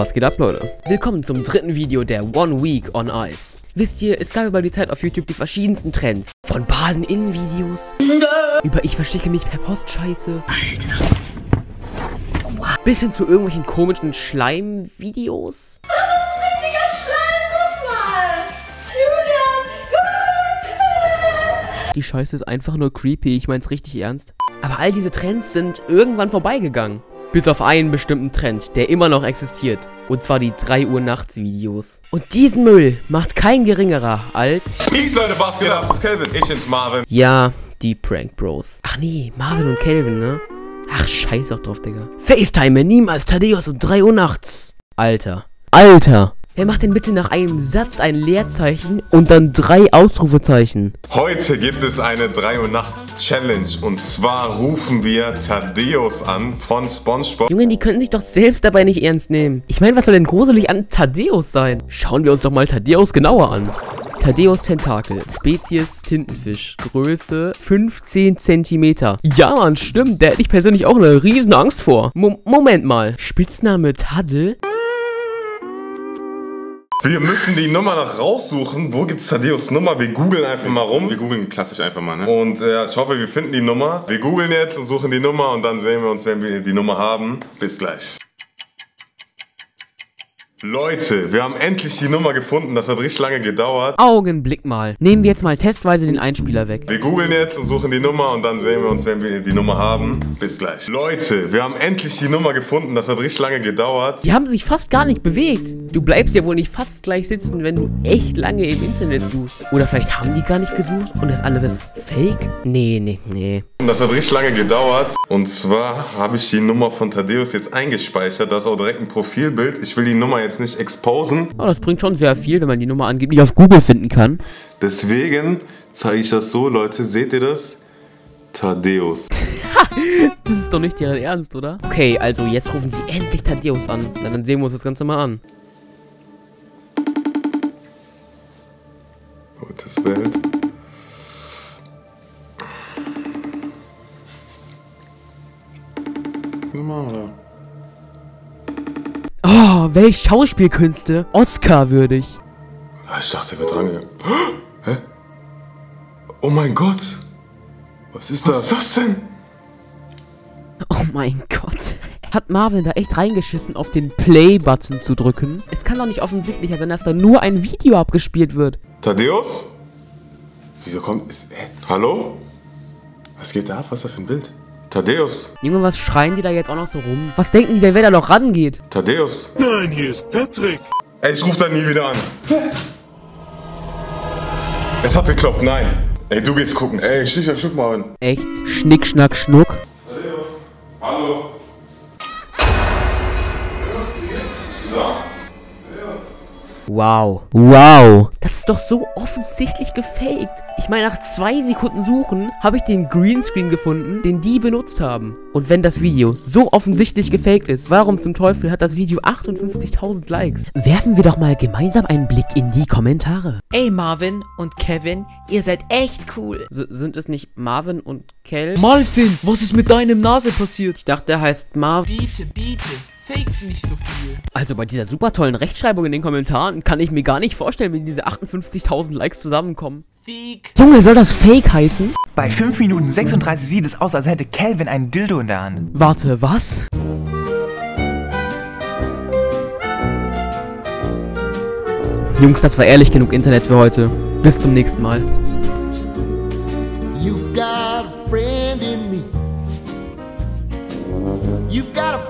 Was geht ab, Leute? Willkommen zum dritten Video der One Week on Ice. Wisst ihr, es gab über die Zeit auf YouTube die verschiedensten Trends. Von Baden in Videos, über ich verstecke mich per Post-Scheiße, bis hin zu irgendwelchen komischen Schleim-Videos. Die Scheiße ist einfach nur creepy, ich mein's richtig ernst. Aber all diese Trends sind irgendwann vorbeigegangen. Bis auf einen bestimmten Trend, der immer noch existiert. Und zwar die 3 Uhr nachts Videos. Und diesen Müll macht kein geringerer als... Peace Leute, was geht ab? Ist Kelvin. Ich bin's Marvin. Ja, die Prank Bros. Ach nee, Marvin und Calvin, ne? Ach, scheiß auch drauf, Digga. FaceTime niemals Thaddeus um 3 Uhr nachts. Alter. Alter. Wer macht denn bitte nach einem Satz ein Leerzeichen und dann drei Ausrufezeichen? Heute gibt es eine 3 Uhr nachts Challenge. Und zwar rufen wir Thaddeus an von Spongebob. Junge, die können sich doch selbst dabei nicht ernst nehmen. Ich meine, was soll denn gruselig an Thaddeus sein? Schauen wir uns doch mal Thaddeus genauer an. Thaddeus Tentakel, Spezies Tintenfisch, Größe 15 cm. Ja, Mann, stimmt, der hätte ich persönlich auch eine riesen Angst vor. Mo Moment mal, Spitzname Taddel? Wir müssen die Nummer noch raussuchen. Wo gibt's Thaddeus Nummer? Wir googeln einfach mal rum. Wir googeln klassisch einfach mal, ne? Und äh, ich hoffe, wir finden die Nummer. Wir googeln jetzt und suchen die Nummer und dann sehen wir uns, wenn wir die Nummer haben. Bis gleich. Leute, wir haben endlich die Nummer gefunden. Das hat richtig lange gedauert. Augenblick mal. Nehmen wir jetzt mal testweise den Einspieler weg. Wir googeln jetzt und suchen die Nummer und dann sehen wir uns, wenn wir die Nummer haben. Bis gleich. Leute, wir haben endlich die Nummer gefunden. Das hat richtig lange gedauert. Die haben sich fast gar nicht bewegt. Du bleibst ja wohl nicht fast gleich sitzen, wenn du echt lange im Internet suchst. Oder vielleicht haben die gar nicht gesucht und das alles ist Fake? Nee, nee, nee. Das hat richtig lange gedauert. Und zwar habe ich die Nummer von Thaddeus jetzt eingespeichert. Das ist auch direkt ein Profilbild. Ich will die Nummer jetzt nicht exposen. Aber das bringt schon sehr viel, wenn man die Nummer angeblich auf Google finden kann. Deswegen zeige ich das so, Leute. Seht ihr das? Thaddeus. Das ist doch nicht deren Ernst, oder? Okay, also jetzt rufen sie endlich Thaddeus an. Dann sehen wir uns das Ganze mal an. Gutes Welt. Nummer, oder? Oh, welch Schauspielkünste. Oscar würdig. Ah, Ich dachte, wir dran gegangen. Hä? Oh mein Gott. Was ist das? Was ist das denn? Oh mein Gott. Hat Marvin da echt reingeschissen, auf den Play-Button zu drücken? Es kann doch nicht offensichtlicher sein, dass da nur ein Video abgespielt wird. Thaddeus? Wieso kommt. Ist, hä? Hallo? Was geht da ab? Was ist das für ein Bild? Thaddeus? Junge, was schreien die da jetzt auch noch so rum? Was denken die denn, wer da noch rangeht? Thaddeus? Nein, hier ist Patrick. Ey, ich ruf da nie wieder an. Es hat geklopft, nein. Ey, du gehst gucken. Ey, Stich und Schluck, Marvin. Echt? Schnick, schnack, schnuck? Wow. Wow. Das ist doch so offensichtlich gefaked. Ich meine, nach zwei Sekunden Suchen habe ich den Greenscreen gefunden, den die benutzt haben. Und wenn das Video so offensichtlich gefaked ist, warum zum Teufel hat das Video 58.000 Likes? Werfen wir doch mal gemeinsam einen Blick in die Kommentare. Ey Marvin und Kevin, ihr seid echt cool. S sind es nicht Marvin und Kel? Malfin, was ist mit deinem Nase passiert? Ich dachte, der heißt Marvin. Biete, biete, fake nicht so viel. Also bei dieser super tollen Rechtschreibung in den Kommentaren kann ich mir gar nicht vorstellen, wie diese 58.000 Likes zusammenkommen. Fake. Junge, soll das Fake heißen? Bei 5 Minuten 36 sieht es aus, als hätte Calvin einen Dildo in der Hand. Warte, was? Jungs, das war ehrlich genug Internet für heute. Bis zum nächsten Mal. You've got a friend in me. You've got a